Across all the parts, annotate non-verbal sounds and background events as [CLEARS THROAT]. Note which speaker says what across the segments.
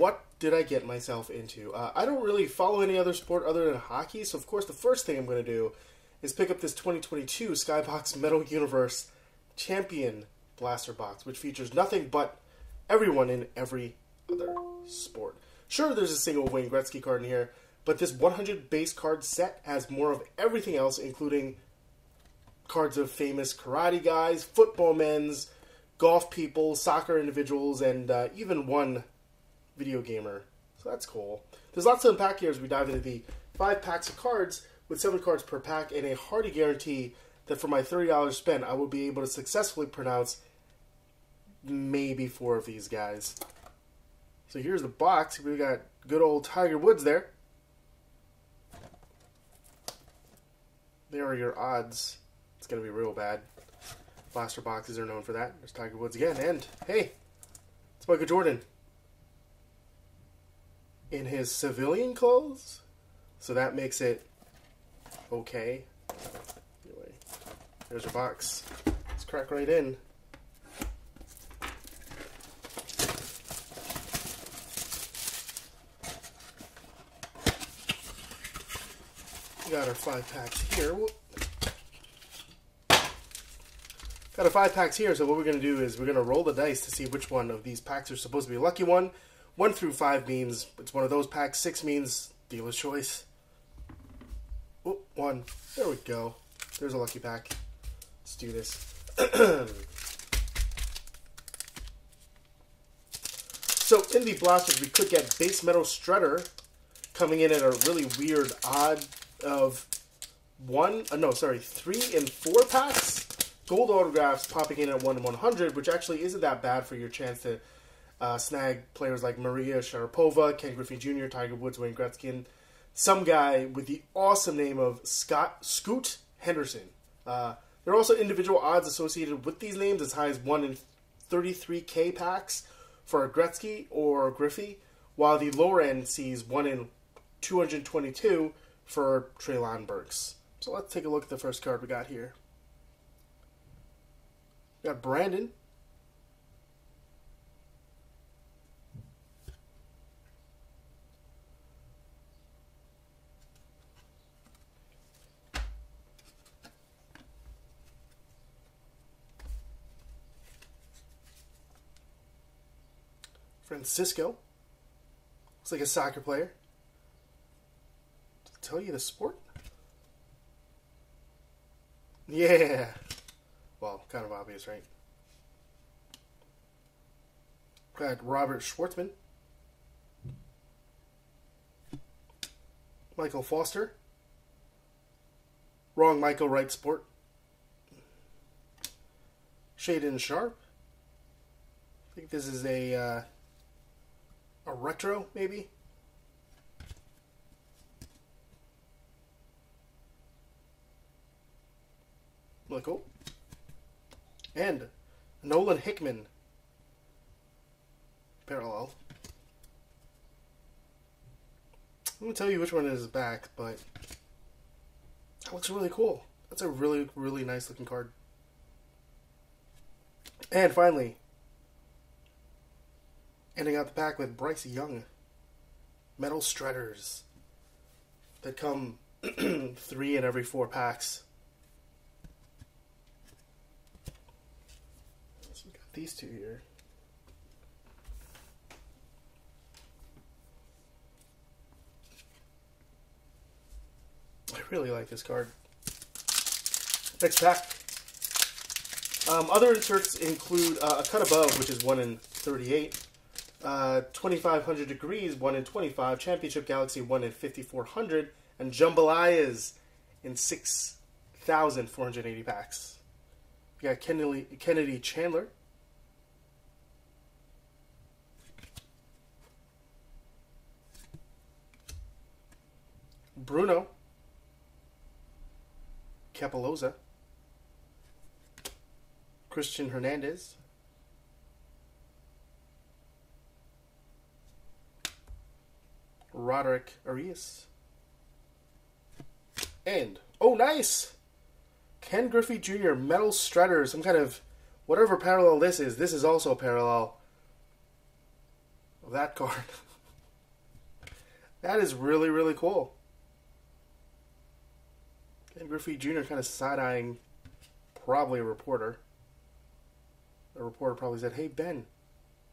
Speaker 1: what did I get myself into? Uh, I don't really follow any other sport other than hockey, so of course the first thing I'm going to do is pick up this 2022 Skybox Metal Universe Champion Blaster Box, which features nothing but everyone in every other sport. Sure, there's a single Wayne Gretzky card in here, but this 100 base card set has more of everything else, including cards of famous karate guys, football men's, golf people, soccer individuals, and uh, even one video gamer. So that's cool. There's lots to unpack here as we dive into the five packs of cards with seven cards per pack and a hearty guarantee that for my $30 spent, I will be able to successfully pronounce maybe four of these guys. So here's the box. We got good old Tiger Woods there. There are your odds. It's going to be real bad. Blaster boxes are known for that. There's Tiger Woods again. And, hey, it's Michael Jordan. In his civilian clothes. So that makes it okay. Anyway, there's your box. Let's crack right in. We got our five packs here. Got our five packs here, so what we're going to do is we're going to roll the dice to see which one of these packs are supposed to be a lucky one. One through five means it's one of those packs. Six means dealer's choice. Oh, one. There we go. There's a lucky pack. Let's do this. [CLEARS THROAT] so in the blasters, we could get base metal shredder coming in at a really weird odd of one. Uh, no, sorry, three and four packs. Gold autographs popping in at one and one hundred, which actually isn't that bad for your chance to uh, snag players like Maria Sharapova, Ken Griffey Jr., Tiger Woods, Wayne Gretzky, some guy with the awesome name of Scott Scoot Henderson. Uh, there are also individual odds associated with these names as high as 1 in 33k packs for Gretzky or Griffey, while the lower end sees 1 in 222 for Treylon Burks. So let's take a look at the first card we got here. We got Brandon. Francisco. Looks like a soccer player. Tell you the sport? Yeah. Well, kind of obvious, right? Got Robert Schwartzman. Michael Foster. Wrong Michael Wright Sport. Shaedon Sharpe. I think this is a uh, a retro, maybe. Really cool. Oh. And Nolan Hickman parallel. I'm gonna tell you which one is back, but that looks really cool. That's a really, really nice looking card. And finally, ending out the pack with Bryce Young. Metal Shredders that come [CLEARS THROAT] three in every four packs. So we got these two here. I really like this card. Next pack. Um, other inserts include uh, a cut above, which is 1 in 38. Uh, 2500 degrees, 1 in 25. Championship Galaxy, 1 in 5400. And Jambalayas in 6,480 packs. We got Kennedy, Kennedy Chandler. Bruno. Capoloza. Christian Hernandez. Roderick Arias. And, oh, nice! Ken Griffey Jr., Metal Shredder, some kind of, whatever parallel this is, this is also parallel of that card. [LAUGHS] That is really, really cool. Ken Griffey Jr. kind of side eyeing probably a reporter. The reporter probably said, Hey, Ben.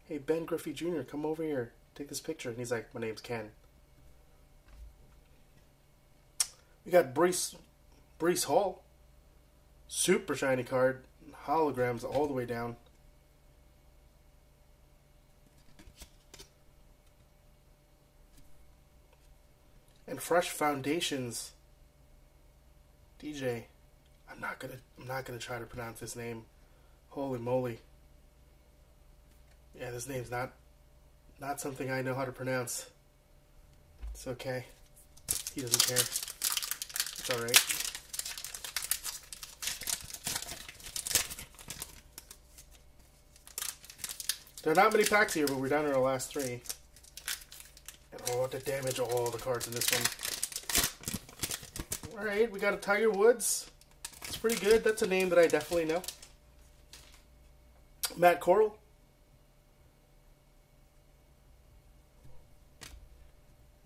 Speaker 1: Hey, Ben Griffey Jr., come over here. Take this picture. And he's like, My name's Ken. We got Breece, Breece Hall. Super shiny card. Holograms all the way down. And Fresh Foundations. DJ. I'm not gonna I'm not gonna try to pronounce his name. Holy moly. Yeah, this name's not not something I know how to pronounce. It's okay. He doesn't care. Alright. There are not many packs here, but we're down to our last three. And oh, the damage all the cards in this one. Alright, we got a Tiger Woods. It's pretty good. That's a name that I definitely know. Matt Corral.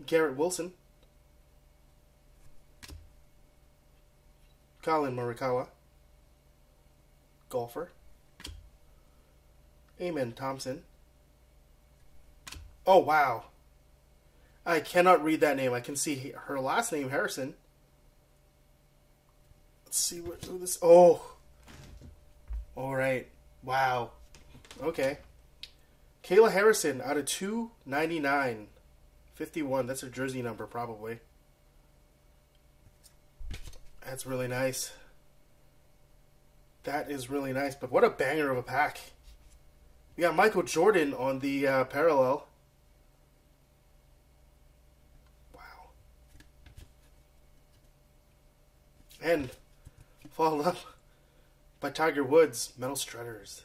Speaker 1: Garrett Wilson. Collin Morikawa. Golfer. Amen Thompson. Oh, wow. I cannot read that name. I can see her last name, Harrison. Let's see what who this. Oh. All right. Wow. Okay. Kayla Harrison out of 299. 51. That's her jersey number, probably. That's really nice. That is really nice. But what a banger of a pack. We got Michael Jordan on the uh, parallel. Wow. And followed up by Tiger Woods, Metal Shredders.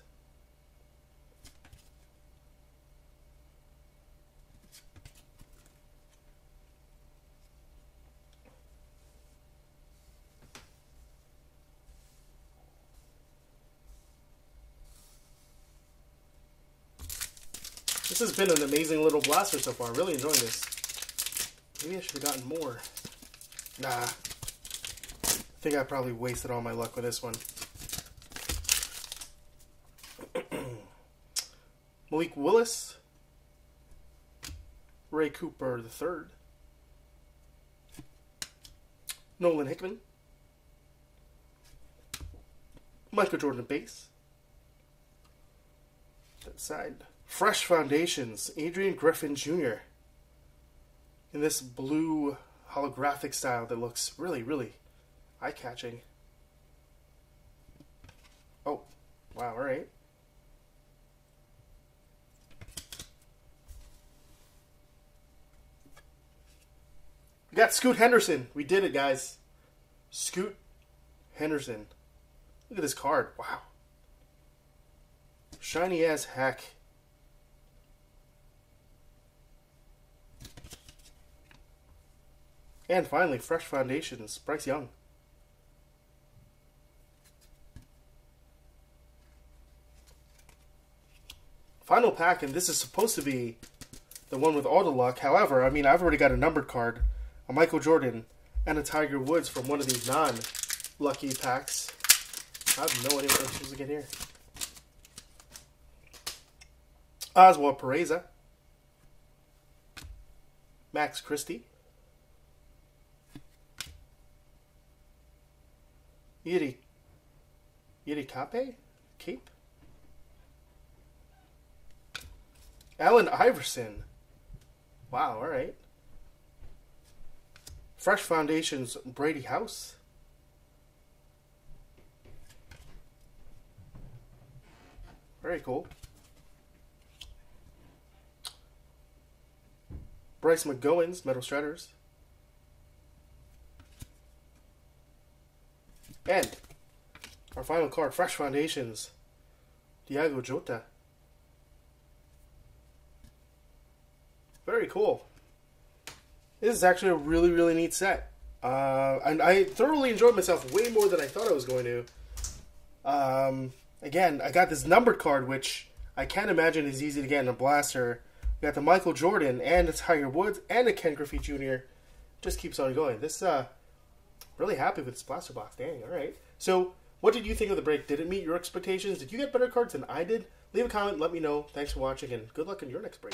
Speaker 1: This has been an amazing little blaster so far. Really enjoying this. Maybe I should have gotten more. Nah. I think I probably wasted all my luck with this one. [CLEARS THROAT] Malik Willis. Ray Cooper III. Nolan Hickman. Michael Jordan base. That side. Fresh Foundations, Adrian Griffin Jr. In this blue holographic style that looks really, really eye catching. Oh, wow, alright. We got Scoot Henderson. We did it, guys. Scoot Henderson. Look at this card. Wow. Shiny as heck. And finally, Fresh Foundations, Bryce Young. Final pack, and this is supposed to be the one with all the luck. However, I mean, I've already got a numbered card, a Michael Jordan, and a Tiger Woods from one of these non-lucky packs. I have no idea what I'm supposed to get here. Oswald Peraza. Max Christie. Yiri. Yiri Cape? Cape? Allen Iverson. Wow, alright. Fresh Foundations, Brady House. Very cool. Bryce McGowens, Metal Shredders. And our final card, Fresh Foundations, Diogo Jota. Very cool. This is actually a really, really neat set. Uh, and I thoroughly enjoyed myself way more than I thought I was going to. Um, again, I got this numbered card, which I can't imagine is easy to get in a blaster You got the Michael Jordan and Tiger Woods and the Ken Griffey Jr. Just keeps on going. This uh really happy with this blaster box. Dang, alright. So what did you think of the break? Did it meet your expectations? Did you get better cards than I did? Leave a comment, let me know. Thanks for watching, and good luck in your next break.